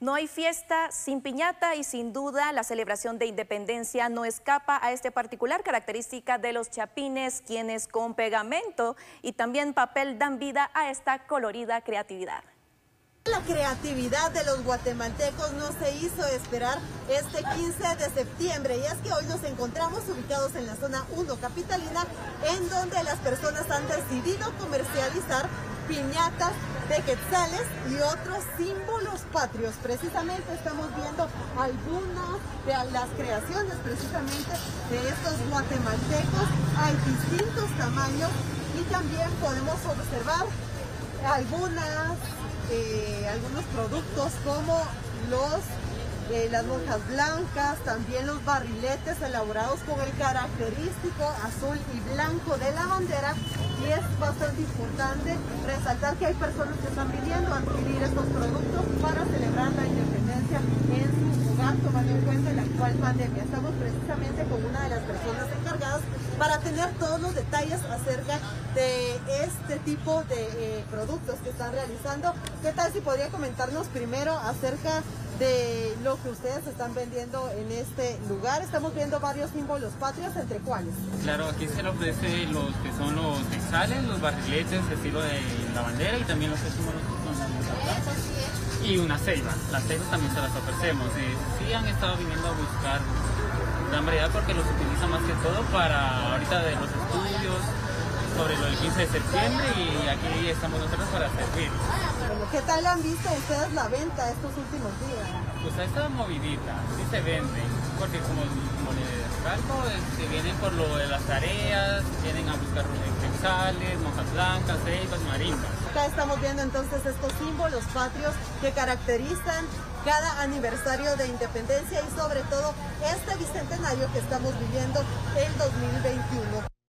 No hay fiesta sin piñata y sin duda la celebración de independencia no escapa a esta particular característica de los chapines, quienes con pegamento y también papel dan vida a esta colorida creatividad. La creatividad de los guatemaltecos no se hizo esperar este 15 de septiembre y es que hoy nos encontramos ubicados en la zona 1 capitalina en donde las personas han decidido comercializar piñatas de quetzales y otros símbolos patrios. Precisamente estamos viendo algunas de las creaciones precisamente de estos guatemaltecos. Hay distintos tamaños y también podemos observar algunas, eh, algunos productos como los eh, las hojas blancas, también los barriletes elaborados con el característico azul y blanco de la bandera. Y es bastante importante resaltar que hay personas que están viniendo a adquirir estos productos para celebrar la independencia en su hogar tomando en cuenta la actual pandemia. Estamos precisamente con una de las personas encargadas para tener todos los detalles acerca de este tipo de eh, productos que están realizando. ¿Qué tal si podría comentarnos primero acerca de lo que ustedes están vendiendo en este lugar. Estamos viendo varios símbolos patrios, ¿entre cuáles? Claro, aquí se le ofrece los que son los texales, los barriletes, estilo de la bandera y también los que son los y una ceiba. Las ceibas también se las ofrecemos. Y sí han estado viniendo a buscar gran variedad porque los utilizan más que todo para ahorita de los estudios, sobre lo del 15 de septiembre y aquí estamos nosotros para servir. ¿Qué tal han visto ustedes la venta estos últimos días? Pues ha estado movidita, sí se vende, porque como, como les calco, se vienen por lo de las tareas, vienen a buscar texales, monjas blancas, ceibas, marimbas. Acá estamos viendo entonces estos símbolos patrios que caracterizan cada aniversario de independencia y sobre todo este bicentenario que estamos viviendo en 2021.